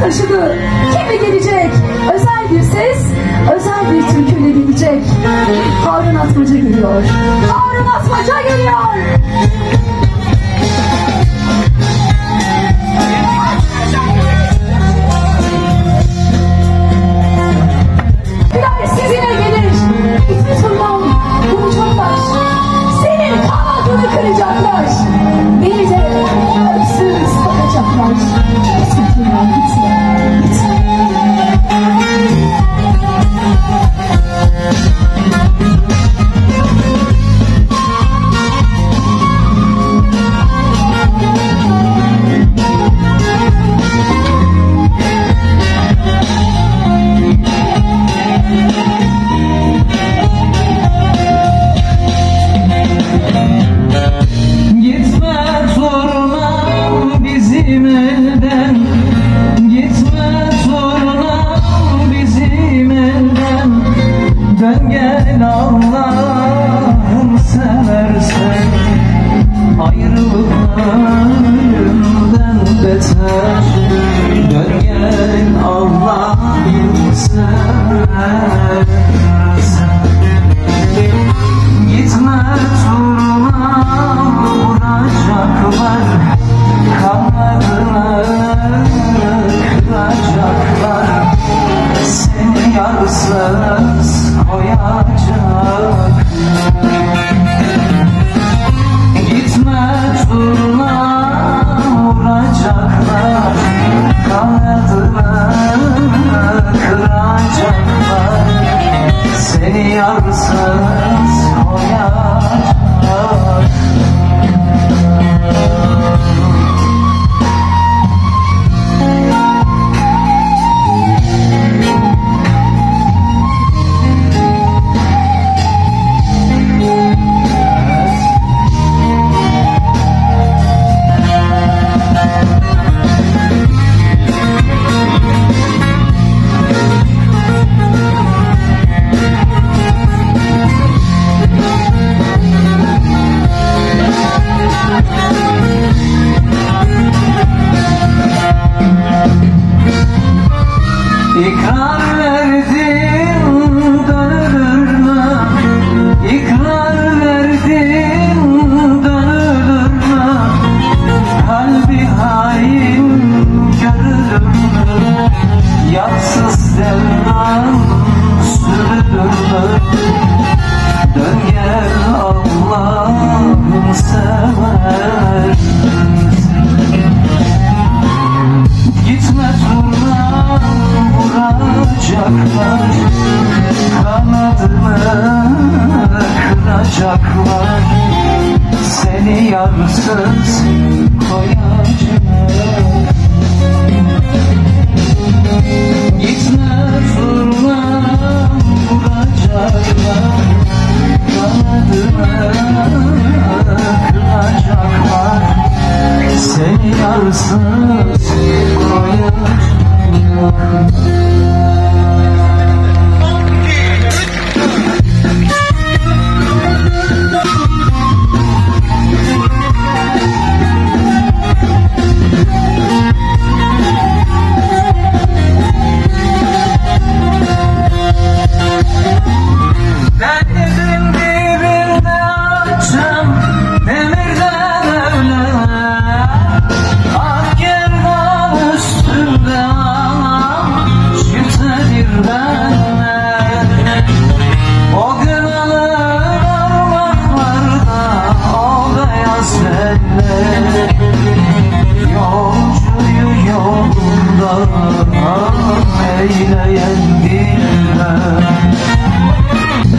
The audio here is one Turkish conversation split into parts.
taşıdı. Kimi gelecek? Özel bir ses, özel bir türküyle gelecek. Harun Atmaca geliyor. Harun Atmaca geliyor. understand sun. söyleyen bilmem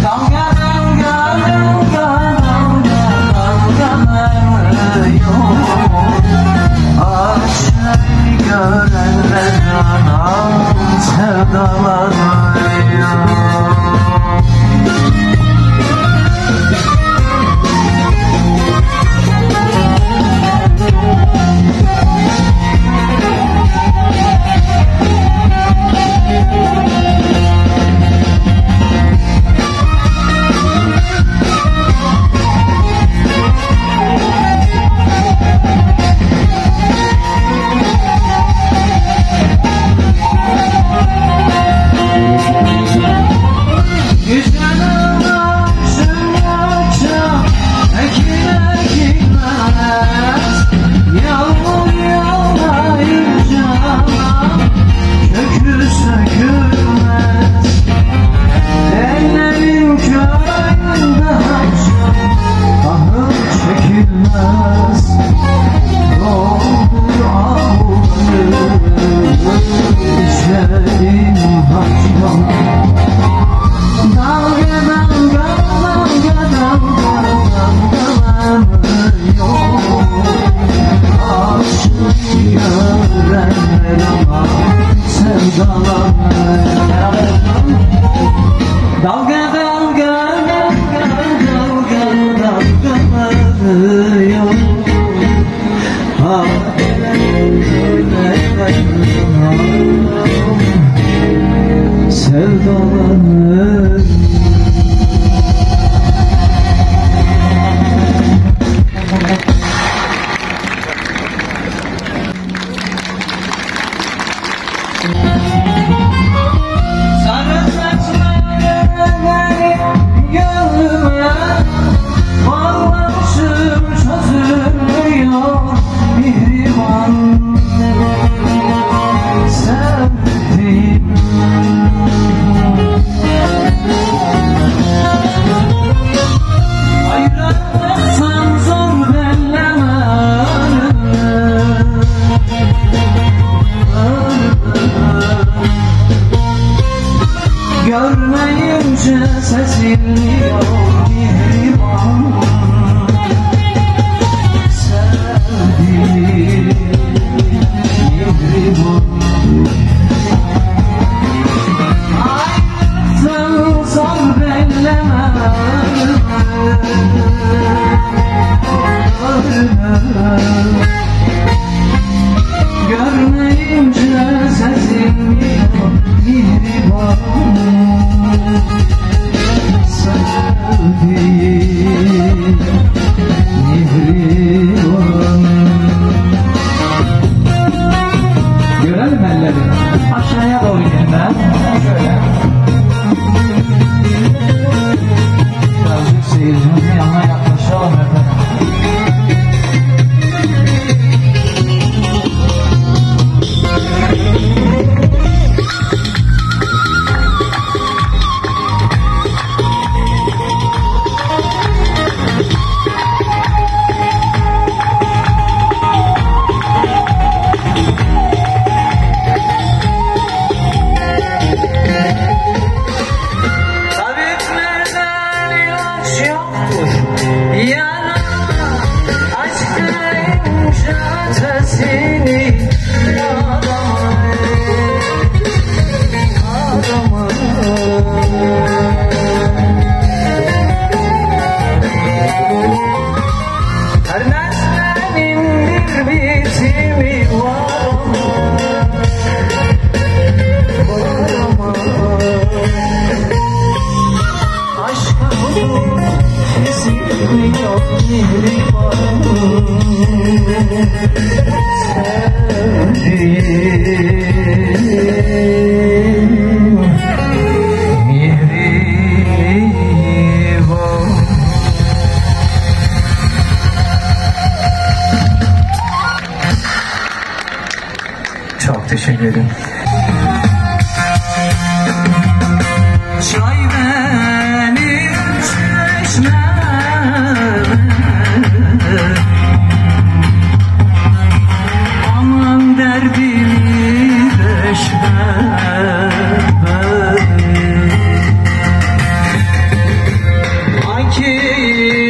Dalga dalga dalga dalga dalgalar yok Aşkı görenler yanan sevdalar Jeżeli już nie a to szalone. see Yeah.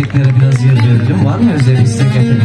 isteklere biraz yer verelim. Var mı özel istek efendim?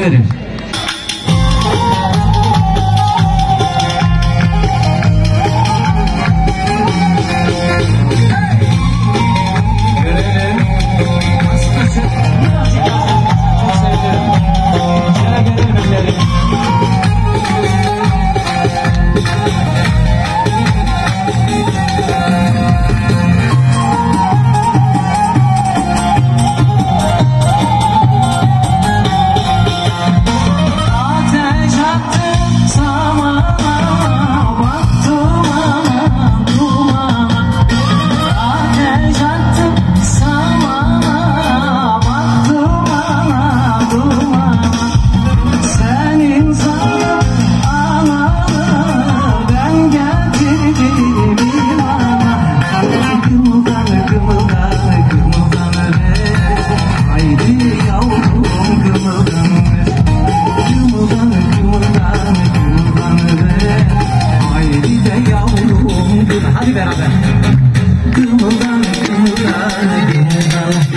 해야 됩니다. Thank you.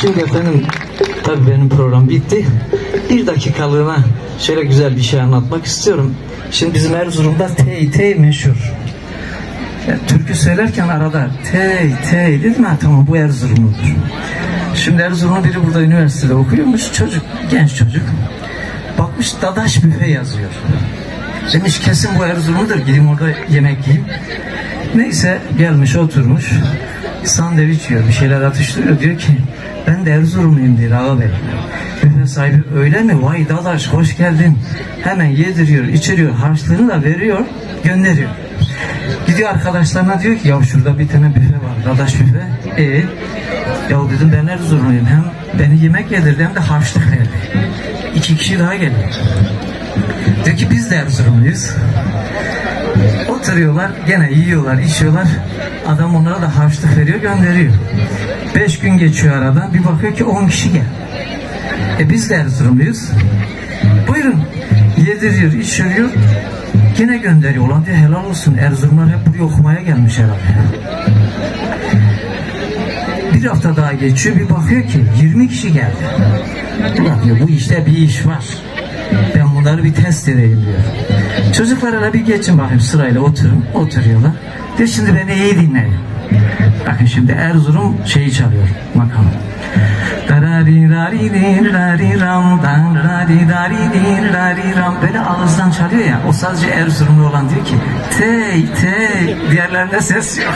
Şimdi efendim tabii benim program bitti. Bir dakikalığına şöyle güzel bir şey anlatmak istiyorum. Şimdi bizim Erzurum'da tey tey meşhur. Yani türkü söylerken arada tey tey dedim ha tamam bu Erzurumludur. Şimdi Erzurum'da biri burada üniversitede okuyormuş çocuk, genç çocuk. Bakmış Dadaş Büfe yazıyor. Demiş kesin bu Erzurum'dur gideyim orada yemek yiyeyim. Neyse gelmiş oturmuş. Sandviç yiyor. Bir şeyler atıştırıyor. Diyor ki ben de Erzurumluyum diyor ağa bey. Büfe sahibi öyle mi? Vay dadaş hoş geldin. Hemen yediriyor, içiriyor. Harçlığını da veriyor, gönderiyor. Gidiyor arkadaşlarına diyor ki ya şurada bir tane büfe var. Dadaş büfe. E ya dedim ben Erzurumluyum. Hem beni yemek yedirdi hem de harçlık verdi. İki kişi daha geliyor. Diyor ki biz de Erzurumluyuz. Oturuyorlar, gene yiyorlar, içiyorlar. Adam onlara da harçlık veriyor, gönderiyor. Beş gün geçiyor aradan, bir bakıyor ki on kişi gel. E biz de Erzurumluyuz. Buyurun. Yediriyor, içiriyor. Gene gönderiyor. Ulan diyor helal olsun. Erzurumlar hep buraya okumaya gelmiş herhalde. Bir hafta daha geçiyor bir bakıyor ki 20 kişi geldi. Ulan diyor bu işte bir iş var. Ben bunları bir test edeyim diyor. Çocuklarla bir geçin bakayım sırayla oturun. Oturuyorlar. Diyor şimdi beni iyi dinleyin. Bakın şimdi Erzurum şeyi çalıyor makamı. Darari dari dir dari ram dan dari dari dir dari ram böyle ağızdan çalıyor ya o sadece Erzurumlu olan diyor ki tey tey diğerlerinde ses yok.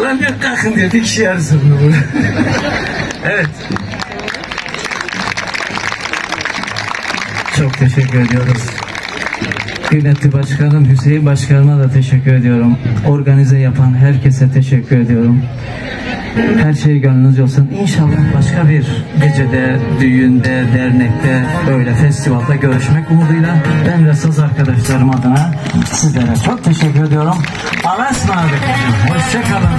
Lan diyor kalkın diyor bir kişi Erzurumlu evet. Çok teşekkür ediyoruz. Kıymetli Başkanım Hüseyin Başkanıma da teşekkür ediyorum. Organize yapan herkese teşekkür ediyorum. Her şey gönlünüzce olsun. İnşallah başka bir gecede, düğünde, dernekte, böyle festivalda görüşmek umuduyla ben ve saz arkadaşlarım adına sizlere çok teşekkür ediyorum. Allah'a ısmarladık. Hoşçakalın.